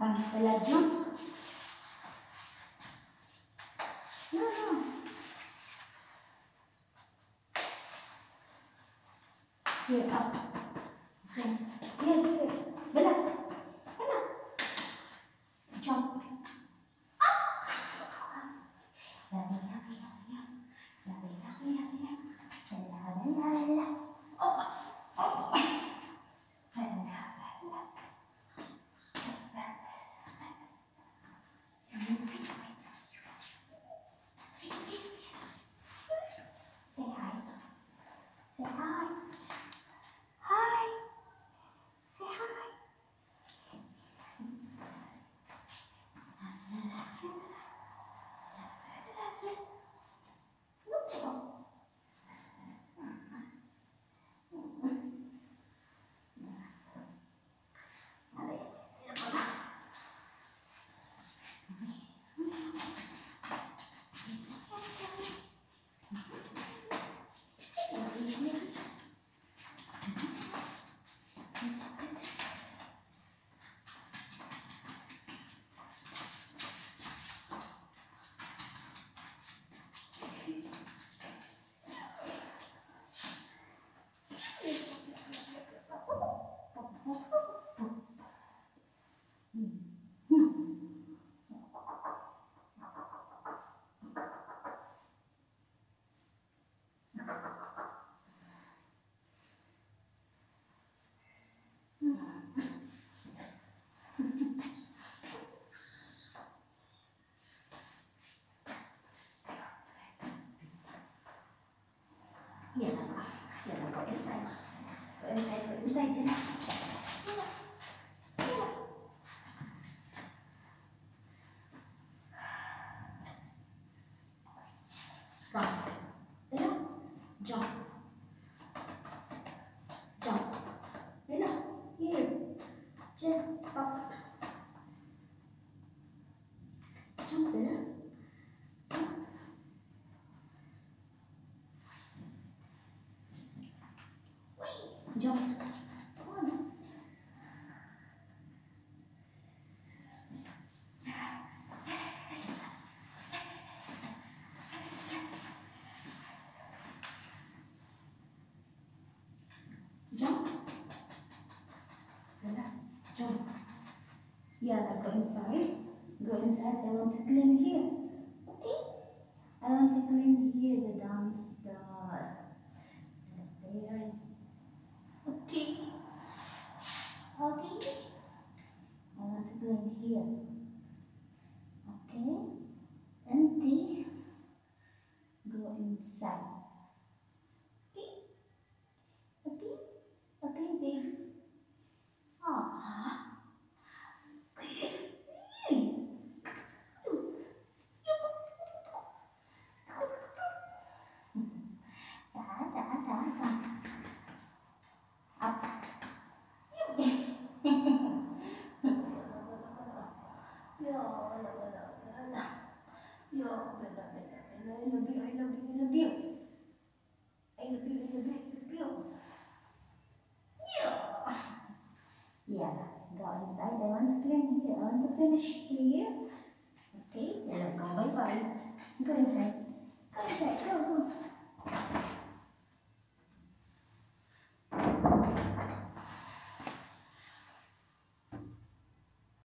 Jump. No. Here, Here na go. Here na go inside. Go inside, go inside. Here na. Come. Bella, jump. Jump. Bella, here. Jump up. Jump, Bella. Jump. Wait. Jump. Yeah, go inside. Go inside. I want to clean here. Okay? I want to clean here the the, the stairs. Okay. Okay. I want to clean here. Okay. Empty. Go inside. I want to clean here. I want to finish here. Okay, yeah, go bye bye. Go inside. Go inside. Go, go.